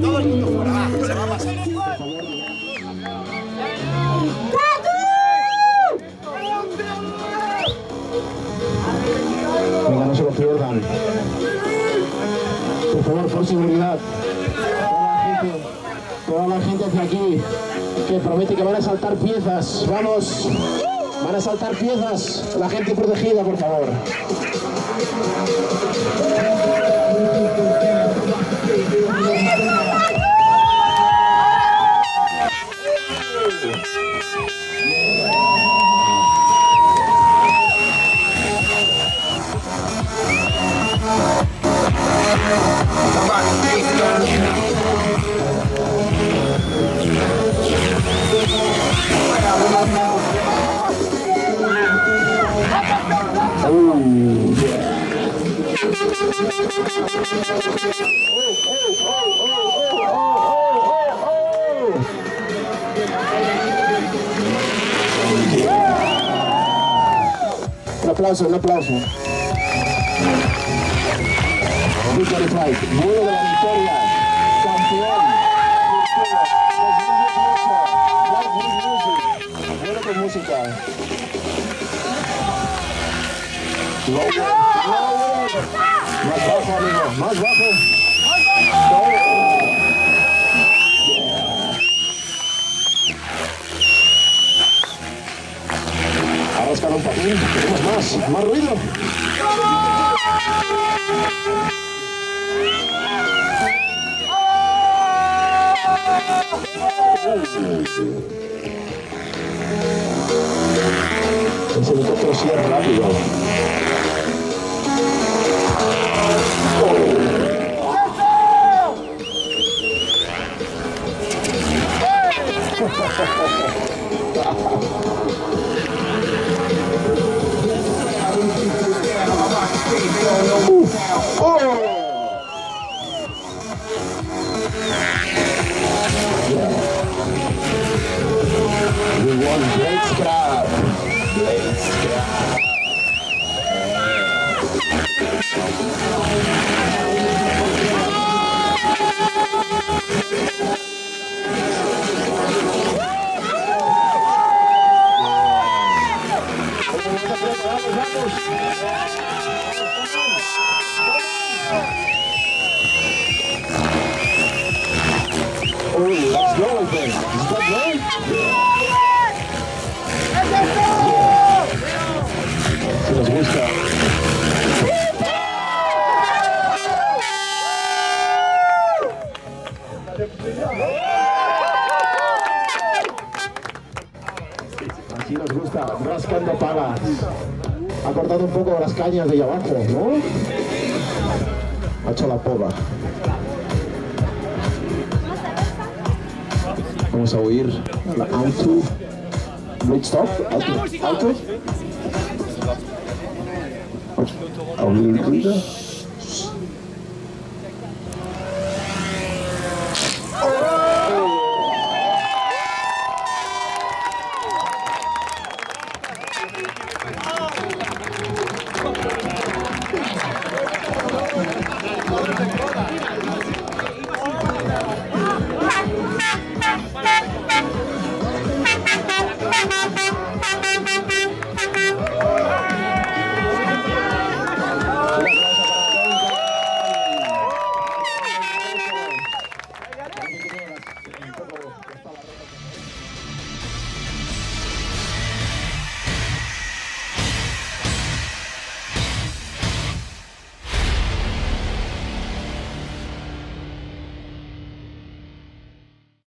Todo el Por favor, por seguridad. Toda la gente, hacia aquí que promete que van a saltar piezas. Vamos, van a saltar piezas. La gente protegida, por favor. Un aplauso, un aplauso. Flight, vuelo de la victoria, Más bajo, amigo, más bajo. Arrascar un patín, queremos más, más ruido. Ese sí rápido. We won Blade Scrap. Blade Scrap. Así nos gusta, rascando palas. Ha cortado un poco las cañas de allá abajo, ¿no? Ha hecho la pova. Vamos a oír la auto. Stop. Auto. Auto. A